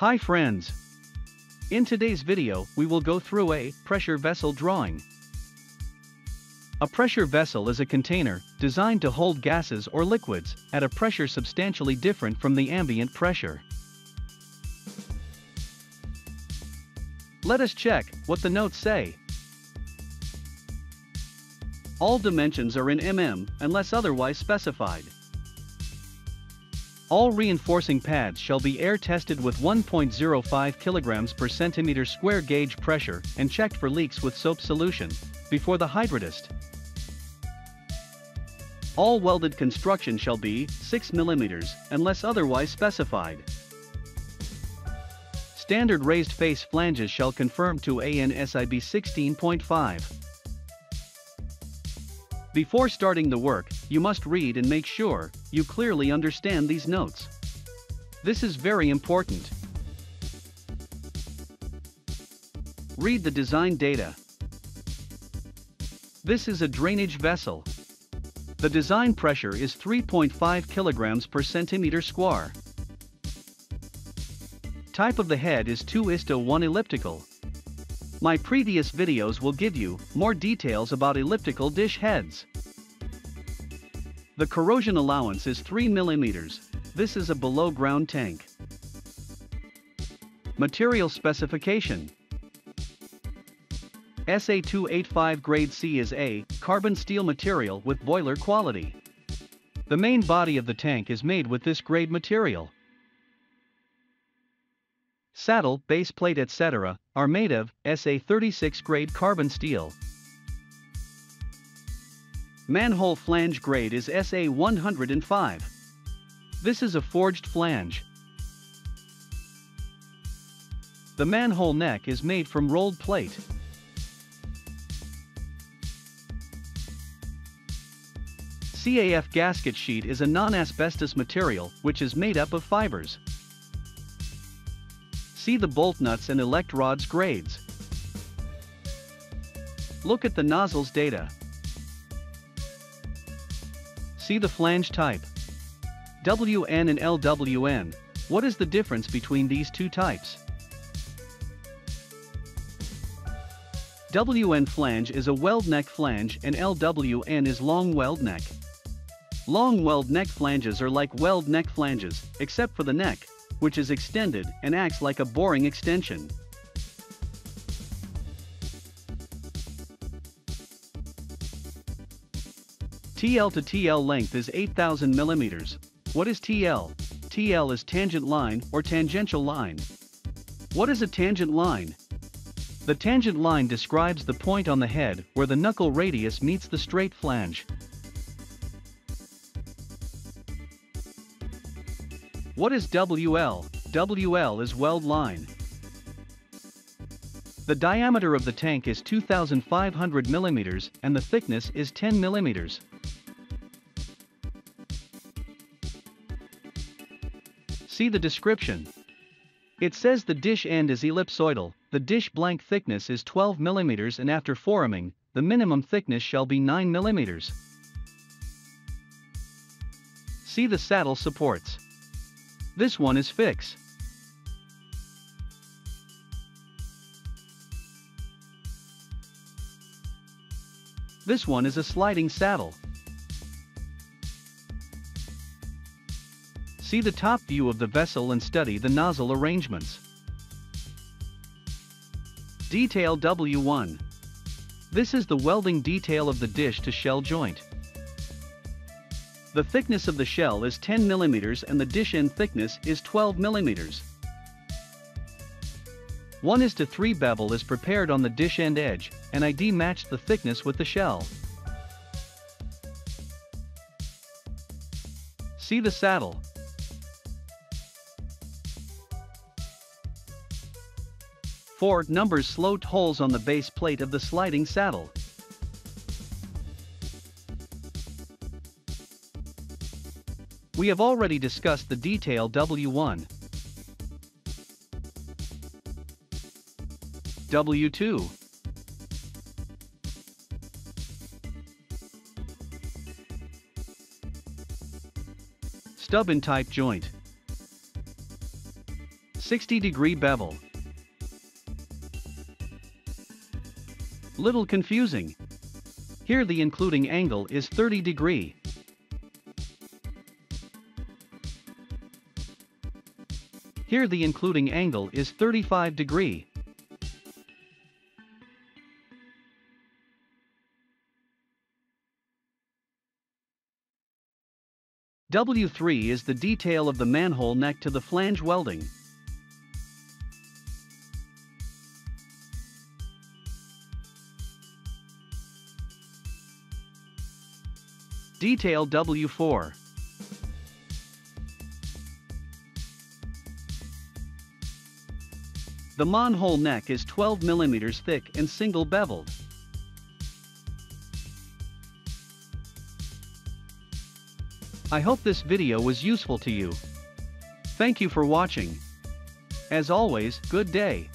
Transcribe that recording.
Hi friends! In today's video, we will go through a pressure vessel drawing. A pressure vessel is a container designed to hold gases or liquids at a pressure substantially different from the ambient pressure. Let us check what the notes say. All dimensions are in mm unless otherwise specified. All reinforcing pads shall be air tested with 1.05 kg per centimeter square gauge pressure and checked for leaks with soap solution before the hydrotest. All welded construction shall be 6 mm unless otherwise specified. Standard raised face flanges shall conform to ANSI B 16.5. Before starting the work, you must read and make sure you clearly understand these notes. This is very important. Read the design data. This is a drainage vessel. The design pressure is 3.5 kilograms per centimeter square. Type of the head is 2 is to 1 elliptical. My previous videos will give you more details about elliptical dish heads. The corrosion allowance is 3 mm. This is a below ground tank. Material specification SA285 grade C is a carbon steel material with boiler quality. The main body of the tank is made with this grade material. Saddle, base plate etc. are made of SA36 grade carbon steel. Manhole flange grade is SA105. This is a forged flange. The manhole neck is made from rolled plate. CAF gasket sheet is a non-asbestos material which is made up of fibers. See the bolt nuts and electrodes grades. Look at the nozzles data. See the flange type. WN and LWN, what is the difference between these two types? WN flange is a weld neck flange and LWN is long weld neck. Long weld neck flanges are like weld neck flanges, except for the neck, which is extended and acts like a boring extension. TL to TL length is 8000 mm. What is TL? TL is tangent line or tangential line. What is a tangent line? The tangent line describes the point on the head where the knuckle radius meets the straight flange. What is WL? WL is weld line. The diameter of the tank is 2500 mm and the thickness is 10 mm. See the description. It says the dish end is ellipsoidal, the dish blank thickness is 12 mm and after forming, the minimum thickness shall be 9 mm. See the saddle supports. This one is fix. This one is a sliding saddle. See the top view of the vessel and study the nozzle arrangements. Detail W1. This is the welding detail of the dish to shell joint. The thickness of the shell is 10 mm and the dish end thickness is 12 mm. 1 is to 3 bevel is prepared on the dish end edge, and ID matched the thickness with the shell. See the saddle. Four numbers slotted holes on the base plate of the sliding saddle. We have already discussed the detail W1. W2. Stub type joint. 60 degree bevel. Little confusing. Here the including angle is 30 degree. Here the including angle is 35 degree. W3 is the detail of the manhole neck to the flange welding. Detail W4 The manhole neck is 12 mm thick and single beveled. I hope this video was useful to you. Thank you for watching. As always, good day.